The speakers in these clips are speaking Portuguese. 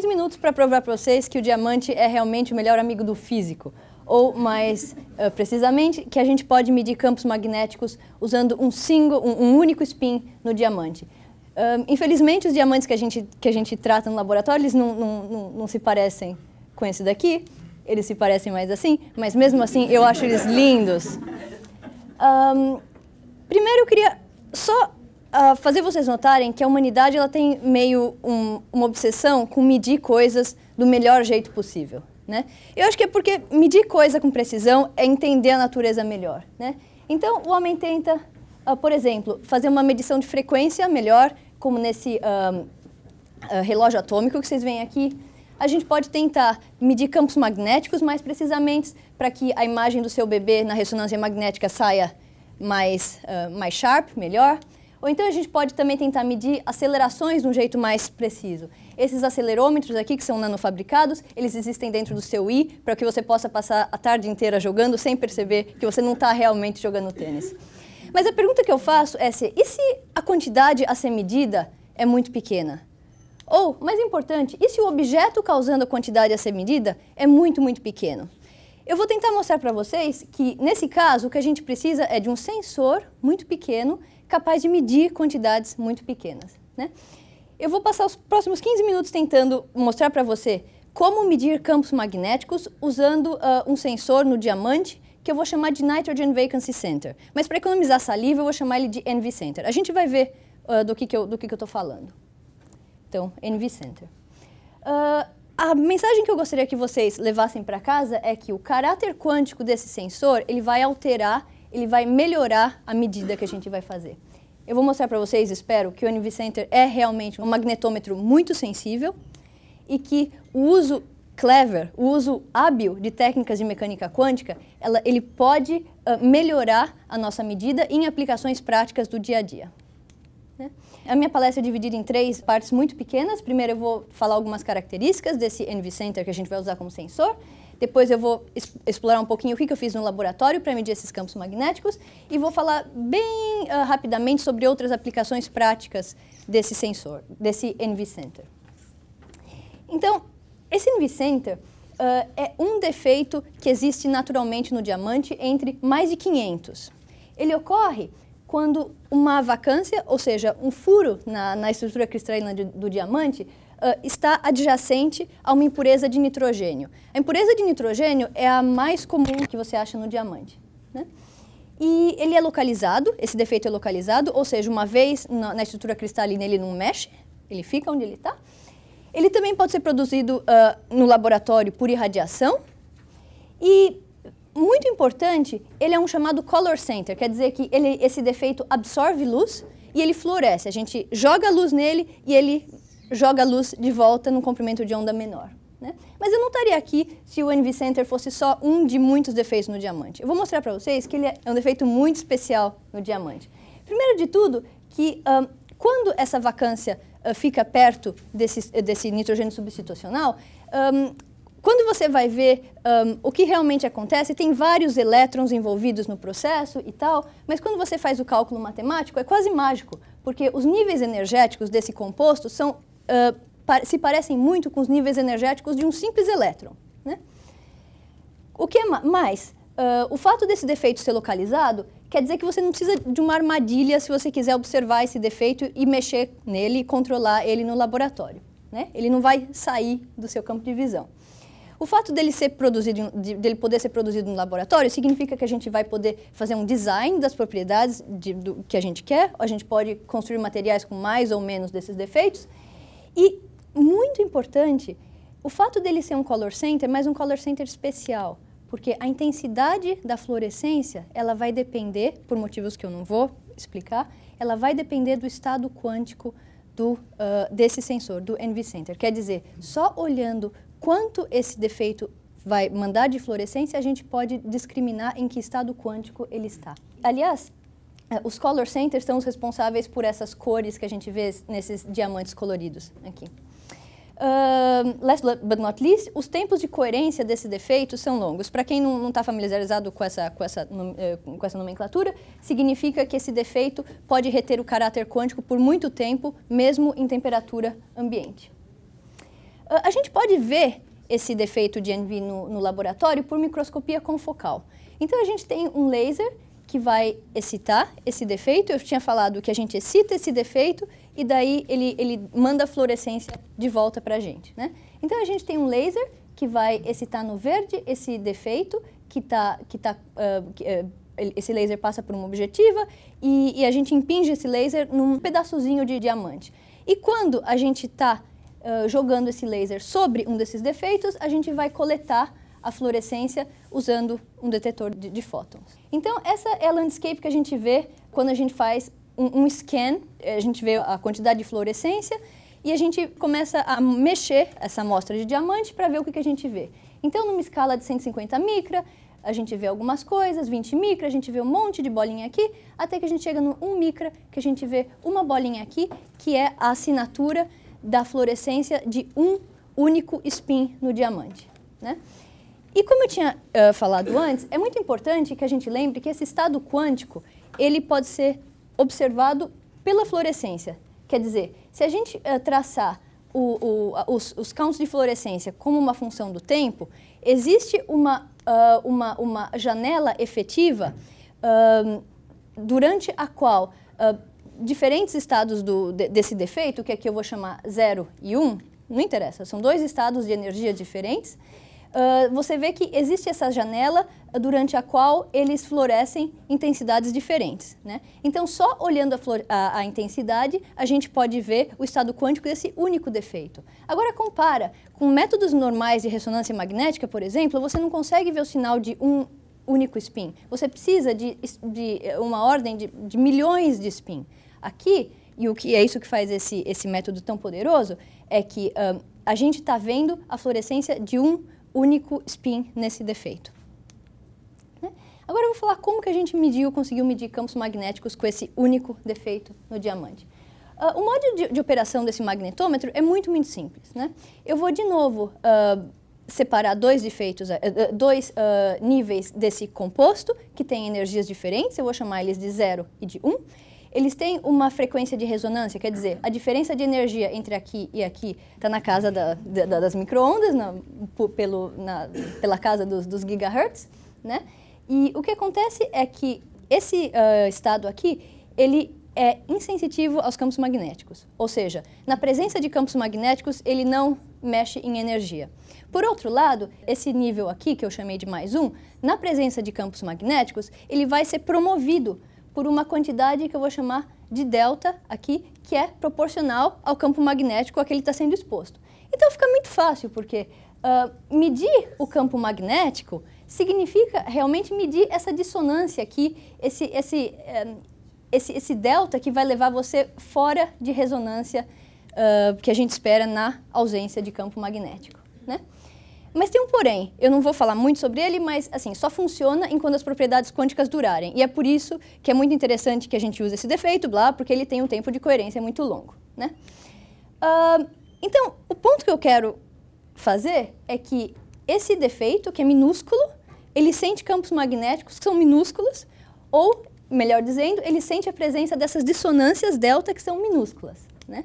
eu tenho 15 minutos para provar para vocês que o diamante é realmente o melhor amigo do físico. Ou, mais uh, precisamente, que a gente pode medir campos magnéticos usando um, single, um, um único spin no diamante. Uh, infelizmente, os diamantes que a gente, que a gente trata no laboratório, eles não, não, não, não se parecem com esse daqui. Eles se parecem mais assim, mas mesmo assim eu acho eles lindos. Um, primeiro, eu queria só uh, fazer vocês notarem que a humanidade ela tem meio um, uma obsessão com medir coisas do melhor jeito possível. Né? Eu acho que é porque medir coisa com precisão é entender a natureza melhor. Né? Então, o homem tenta, uh, por exemplo, fazer uma medição de frequência melhor, como nesse uh, relógio atômico que vocês veem aqui. A gente pode tentar medir campos magnéticos mais precisamente para que a imagem do seu bebê na ressonância magnética saia mais, mais sharp, melhor. Ou então a gente pode também tentar medir acelerações de um jeito mais preciso. Esses acelerômetros aqui, que são nanofabricados, eles existem dentro do seu i, para que você possa passar a tarde inteira jogando sem perceber que você não está realmente jogando tênis. Mas a pergunta que eu faço é se, e se a quantidade a ser medida é muito pequena? Ou, mais importante, e se o objeto causando a quantidade a ser medida é muito, muito pequeno? Eu vou tentar mostrar para vocês que, nesse caso, o que a gente precisa é de um sensor muito pequeno capaz de medir quantidades muito pequenas. Né? Eu vou passar os próximos 15 minutos tentando mostrar para você como medir campos magnéticos usando uh, um sensor no diamante que eu vou chamar de Nitrogen Vacancy Center. Mas para economizar saliva, eu vou chamar ele de NV Center. A gente vai ver uh, do que, que eu estou falando. Então, NV Center. Uh, a mensagem que eu gostaria que vocês levassem para casa é que o caráter quântico desse sensor ele vai alterar ele vai melhorar a medida que a gente vai fazer. Eu vou mostrar para vocês, espero, que o NV Center é realmente um magnetômetro muito sensível e que o uso clever, o uso hábil de técnicas de mecânica quântica, ela, ele pode uh, melhorar a nossa medida em aplicações práticas do dia a dia. Né? A minha palestra é dividida em três partes muito pequenas. Primeiro eu vou falar algumas características desse NV Center que a gente vai usar como sensor. Depois eu vou explorar um pouquinho o que, eu fiz no laboratório para medir esses campos magnéticos e vou falar bem uh, rapidamente sobre outras aplicações práticas desse sensor, desse NV Center. Então, esse NV Center uh, é um defeito que existe naturalmente no diamante entre mais de 500. Ele ocorre quando uma vacância, ou seja, um furo na, na estrutura cristalina do, do diamante, uh, está adjacente a uma impureza de nitrogênio. A impureza de nitrogênio é a mais comum que você acha no diamante. Né? E ele é localizado, esse defeito é localizado, ou seja, uma vez na, na estrutura cristalina ele não mexe, ele fica onde ele está. Ele também pode ser produzido uh, no laboratório por irradiação. E, muito importante, ele é um chamado color center, quer dizer que ele, esse defeito absorve luz e ele floresce. A gente joga luz nele e ele joga a luz de volta num comprimento de onda menor. Né? Mas eu não estaria aqui se o NV Center fosse só um de muitos defeitos no diamante. Eu vou mostrar para vocês que ele é um defeito muito especial no diamante. Primeiro de tudo, que um, quando essa vacância uh, fica perto desse, desse nitrogênio substitucional, um, quando você vai ver um, o que realmente acontece, tem vários elétrons envolvidos no processo e tal, mas quando você faz o cálculo matemático é quase mágico, porque os níveis energéticos desse composto são uh, se parecem muito com os níveis energéticos de um simples elétron. Né? O que é mais? Uh, o fato desse defeito ser localizado quer dizer que você não precisa de uma armadilha se você quiser observar esse defeito e mexer nele e controlar ele no laboratório. Né? Ele não vai sair do seu campo de visão. O fato dele ser produzido, de, dele poder ser produzido no laboratório significa que a gente vai poder fazer um design das propriedades de, do, que a gente quer. A gente pode construir materiais com mais ou menos desses defeitos e, muito importante, o fato dele ser um color center, mas um color center especial, porque a intensidade da fluorescência, ela vai depender, por motivos que eu não vou explicar, ela vai depender do estado quântico do, uh, desse sensor, do NV Center. Quer dizer, só olhando quanto esse defeito vai mandar de fluorescência, a gente pode discriminar em que estado quântico ele está. Aliás, é, os color centers são os responsáveis por essas cores que a gente vê nesses diamantes coloridos aqui. Uh, last but not least, os tempos de coerência desse defeito são longos. Para quem não está familiarizado com essa, com, essa, eh, com essa nomenclatura, significa que esse defeito pode reter o caráter quântico por muito tempo, mesmo em temperatura ambiente. A gente pode ver esse defeito de NV no, no laboratório por microscopia confocal. Então a gente tem um laser que vai excitar esse defeito. Eu tinha falado que a gente excita esse defeito e daí ele, ele manda a fluorescência de volta para a gente. Né? Então a gente tem um laser que vai excitar no verde esse defeito, que está. Que tá, uh, que, uh, esse laser passa por uma objetiva e, e, a gente impinge esse laser num pedaçozinho de diamante. E quando a gente está jogando esse laser sobre um desses defeitos, a gente vai coletar a fluorescência usando um detetor de, de fótons. Então, essa é a landscape que a gente vê quando a gente faz um, um scan, a gente vê a quantidade de fluorescência e a gente começa a mexer essa amostra de diamante para ver o que, que a gente vê. Então, numa escala de 150 micra, a gente vê algumas coisas, 20 micra, a gente vê um monte de bolinha aqui, até que a gente chega no 1 micra, que a gente vê uma bolinha aqui, que é a assinatura da fluorescência de um único spin no diamante. Né? E como eu tinha uh, falado antes, é muito importante que a gente lembre que esse estado quântico ele pode ser observado pela fluorescência. Quer dizer, se a gente uh, traçar o, o, os, os counts de fluorescência como uma função do tempo, existe uma, uh, uma, uma janela efetiva durante a qual diferentes estados do, de, desse defeito, que aqui eu vou chamar 0 e 1, um, não interessa, são dois estados de energia diferentes, uh, você vê que existe essa janela durante a qual eles florescem intensidades diferentes. Né? Então, só olhando a, a, a, intensidade, a gente pode ver o estado quântico desse único defeito. Agora, compara com métodos normais de ressonância magnética, por exemplo, você não consegue ver o sinal de um único spin. Você precisa de, de uma ordem de, de milhões de spin. Aqui, e o que é isso que faz esse, esse método tão poderoso, é que um, a gente está vendo a fluorescência de um único spin nesse defeito. Né? Agora eu vou falar como que a gente mediu, conseguiu medir campos magnéticos com esse único defeito no diamante. Uh, o modo de, de, operação desse magnetômetro é muito, muito simples. Né? Eu vou de novo uh, separar dois defeitos, uh, dois níveis desse composto que tem energias diferentes, eu vou chamar eles de 0 e de 1. Um eles têm uma frequência de ressonância, quer dizer, a diferença de energia entre aqui e aqui está na casa da, da, das microondas, na, pelo, na, pela casa dos, dos, gigahertz, né? E o que acontece é que esse uh, estado aqui, ele é insensitivo aos campos magnéticos, ou seja, na presença de campos magnéticos, ele não mexe em energia. Por outro lado, esse nível aqui, que eu chamei de mais um, na presença de campos magnéticos, ele vai ser promovido por uma quantidade que eu vou chamar de delta aqui, que é proporcional ao campo magnético a que ele está sendo exposto. Então fica muito fácil, porque uh, medir o campo magnético significa realmente medir essa dissonância aqui, esse, esse, um, esse, esse delta que vai levar você fora de ressonância uh, que a gente espera na ausência de campo magnético. Né? Mas tem um porém, eu não vou falar muito sobre ele, mas assim, só funciona enquanto as propriedades quânticas durarem. E é por isso que é muito interessante que a gente use esse defeito, blá, porque ele tem um tempo de coerência muito longo. Né? Uh, então, o ponto que eu quero fazer é que esse defeito, que é minúsculo, ele sente campos magnéticos que são minúsculos, ou, melhor dizendo, ele sente a presença dessas dissonâncias delta que são minúsculas. Né?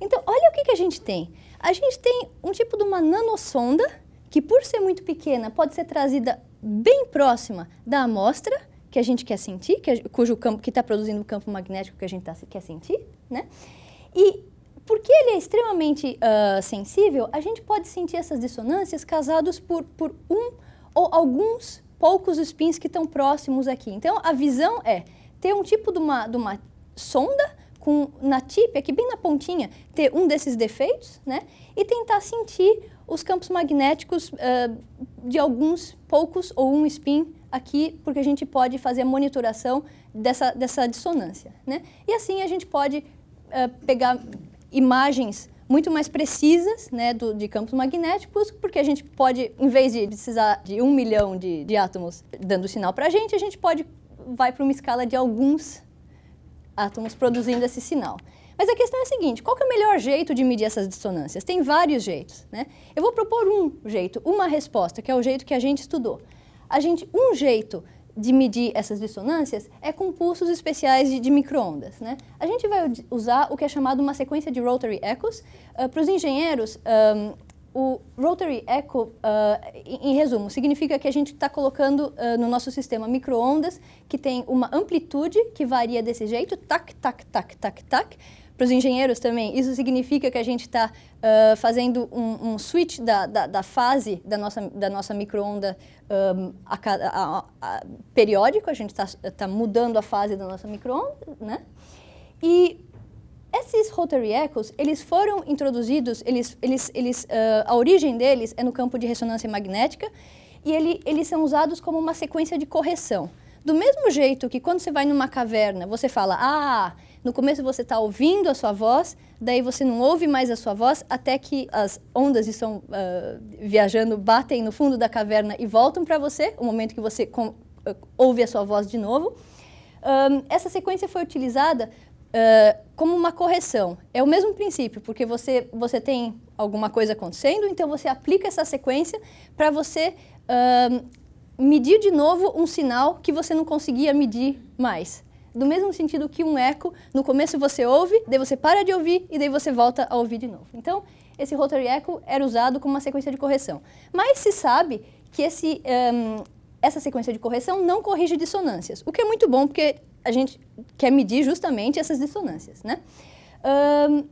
Então, olha o que, que a gente tem. A gente tem um tipo de uma nanosonda que por ser muito pequena pode ser trazida bem próxima da amostra que a gente quer sentir, que, cujo campo que está produzindo o campo magnético que a gente tá, quer sentir, né? E porque ele é extremamente uh, sensível, a gente pode sentir essas dissonâncias causadas por, por um ou alguns poucos spins que estão próximos aqui. Então, a visão é ter um tipo de uma, de uma sonda com na tip, aqui bem na pontinha, ter um desses defeitos, né? E tentar sentir os campos magnéticos uh, de alguns poucos ou um spin aqui, porque a gente pode fazer a monitoração dessa, dessa dissonância. Né? E assim a gente pode uh, pegar imagens muito mais precisas né, do, de campos magnéticos, porque a gente pode, em vez de precisar de um milhão de, de átomos dando sinal para a gente, a gente pode vai para uma escala de alguns átomos produzindo esse sinal. Mas a questão é a seguinte, qual é o melhor jeito de medir essas dissonâncias? Tem vários jeitos, né? Eu vou propor um jeito, uma resposta, que é o jeito que a gente estudou. A gente, um jeito de medir essas dissonâncias é com pulsos especiais de, de microondas. Né? A gente vai usar o que é chamado uma sequência de rotary echoes. Uh, Para os engenheiros, um, o Rotary Echo, uh, em, em, resumo, significa que a gente está colocando uh, no nosso sistema microondas que tem uma amplitude que varia desse jeito, tac, tac, tac, tac, tac. Para os engenheiros também, isso significa que a gente está uh, fazendo um, um switch da, da, da, fase da nossa, da nossa microonda um, a, a, a, periódico, a gente está tá mudando a fase da nossa microonda, né? E esses rotary echoes, eles foram introduzidos, eles, eles, eles, uh, a origem deles é no campo de ressonância magnética e ele, eles são usados como uma sequência de correção. Do mesmo jeito que quando você vai numa caverna, você fala, ah, no começo você está ouvindo a sua voz, daí você não ouve mais a sua voz, até que as ondas estão uh, viajando, batem no fundo da caverna e voltam para você, o momento que você com, uh, ouve a sua voz de novo. Um, essa sequência foi utilizada uh, como uma correção. É o mesmo princípio, porque você, você tem alguma coisa acontecendo, então você aplica essa sequência para você medir de novo um sinal que você não conseguia medir mais. Do mesmo sentido que um eco, no começo você ouve, daí você para de ouvir e daí você volta a ouvir de novo. Então, esse rotary echo era usado como uma sequência de correção. Mas se sabe que esse, um, essa sequência de correção não corrige dissonâncias, o que é muito bom porque a gente quer medir justamente essas dissonâncias, né? Um,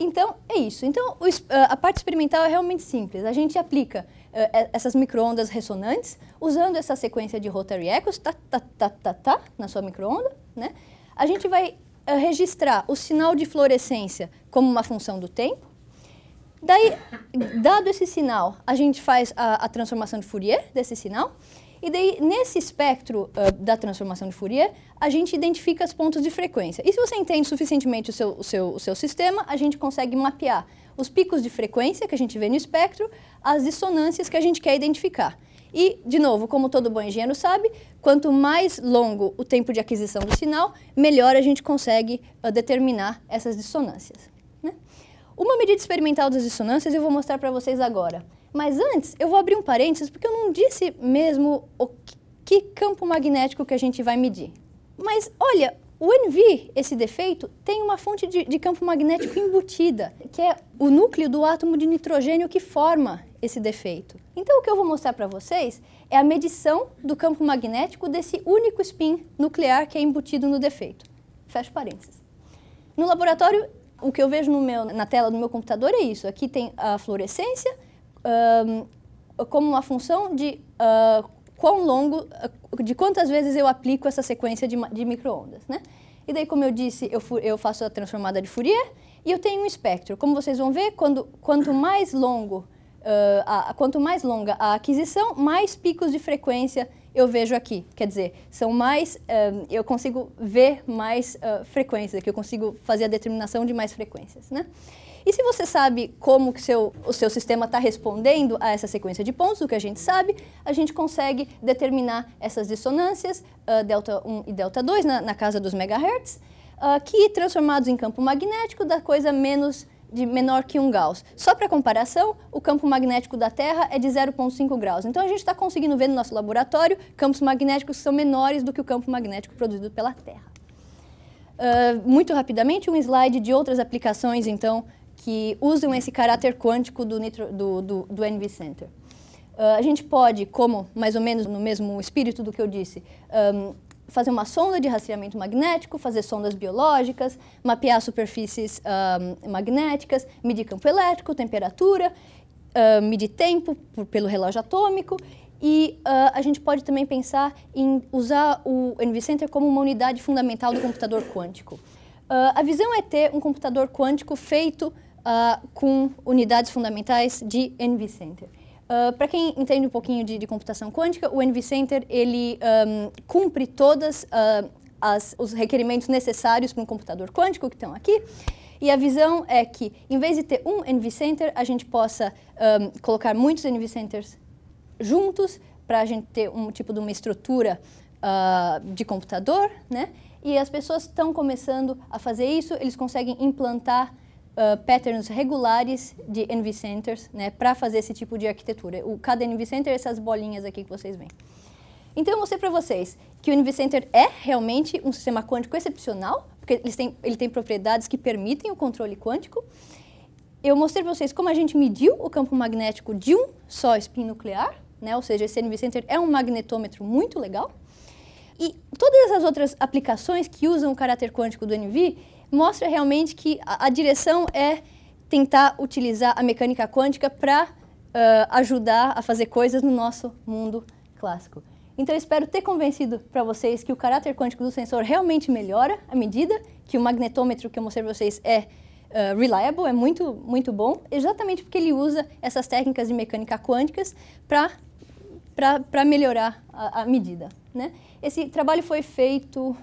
então, é isso. Então, o, a parte experimental é realmente simples. A gente aplica uh, essas microondas ressonantes usando essa sequência de rotary echoes, tá, tá, tá, tá, tá, na sua microonda, né? A gente vai uh, registrar o sinal de fluorescência como uma função do tempo. Daí, dado esse sinal, a gente faz a, a transformação de Fourier desse sinal e daí, nesse espectro uh, da transformação de Fourier, a gente identifica os pontos de frequência. E se você entende suficientemente o seu, o seu, o seu sistema, a gente consegue mapear os picos de frequência que a gente vê no espectro, as dissonâncias que a gente quer identificar. E, de novo, como todo bom engenheiro sabe, quanto mais longo o tempo de aquisição do sinal, melhor a gente consegue uh, determinar essas dissonâncias. Né? Uma medida experimental das dissonâncias eu vou mostrar para vocês agora. Mas antes, eu vou abrir um parênteses, porque eu não disse mesmo o que campo magnético que a gente vai medir. Mas, olha, o NV, esse defeito, tem uma fonte de, de, campo magnético embutida, que é o núcleo do átomo de nitrogênio que forma esse defeito. Então, o que eu vou mostrar para vocês é a medição do campo magnético desse único spin nuclear que é embutido no defeito. Fecha parênteses. No laboratório, o que eu vejo meu, na tela do meu computador é isso. Aqui tem a fluorescência, como uma função de uh, quão longo, uh, de quantas vezes eu aplico essa sequência de, de microondas, né? E daí, como eu disse, eu, eu, faço a transformada de Fourier e eu tenho um espectro. Como vocês vão ver, quando, quanto mais longo, uh, a, quanto mais longa a aquisição, mais picos de frequência eu vejo aqui. Quer dizer, são mais, eu consigo ver mais frequências, que eu consigo fazer a determinação de mais frequências, né? E se você sabe como que seu, o seu sistema está respondendo a essa sequência de pontos, o que a gente sabe, a gente consegue determinar essas dissonâncias, uh, delta 1 e delta 2, na, na casa dos megahertz, uh, que transformados em campo magnético dá coisa menos de menor que 1 Gauss. Só para comparação, o campo magnético da Terra é de 0,5 graus. Então a gente está conseguindo ver no nosso laboratório campos magnéticos que são menores do que o campo magnético produzido pela Terra. Uh, muito rapidamente, um slide de outras aplicações, então, que usam esse caráter quântico do, nitro, do, do, do NV Center. Uh, a gente pode, como mais ou menos no mesmo espírito do que eu disse, um, fazer uma sonda de rastreamento magnético, fazer sondas biológicas, mapear superfícies um, magnéticas, medir campo elétrico, temperatura, uh, medir tempo por, pelo relógio atômico e uh, a gente pode também pensar em usar o NV Center como uma unidade fundamental do computador quântico. Uh, a visão é ter um computador quântico feito uh, com unidades fundamentais de NV Center. Uh, Para quem entende um pouquinho de, de, computação quântica, o NV Center ele um, cumpre todos uh, os requerimentos necessários para um computador quântico que estão aqui. E a visão é que, em vez de ter um NV Center, a gente possa um, colocar muitos NV Centers juntos para a gente ter um tipo de uma estrutura uh, de computador, né? E as pessoas estão começando a fazer isso, eles conseguem implantar uh, patterns regulares de NV Centers né, para fazer esse tipo de arquitetura. O, cada NV Center é essas bolinhas aqui que vocês veem. Então, eu mostrei para vocês que o NV Center é realmente um sistema quântico excepcional, porque têm, ele tem propriedades que permitem o controle quântico. eu mostrei para vocês como a gente mediu o campo magnético de um só spin nuclear, né? ou seja, esse NV Center é um magnetômetro muito legal. E todas as outras aplicações que usam o caráter quântico do NV mostra realmente que a, a direção é tentar utilizar a mecânica quântica para uh, ajudar a fazer coisas no nosso mundo clássico. Então, eu espero ter convencido para vocês que o caráter quântico do sensor realmente melhora à medida que o magnetômetro que eu mostrei para vocês é uh, reliable, é muito, muito bom, exatamente porque ele usa essas técnicas de mecânica quânticas para melhorar a, a medida. Né? Esse trabalho foi feito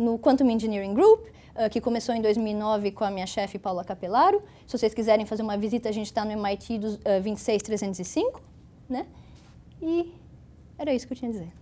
no Quantum Engineering Group, uh, que começou em 2009 com a minha chefe Paula Capelaro. Se vocês quiserem fazer uma visita, a gente está no MIT dos, uh, 26305, né? E era isso que eu tinha a dizer.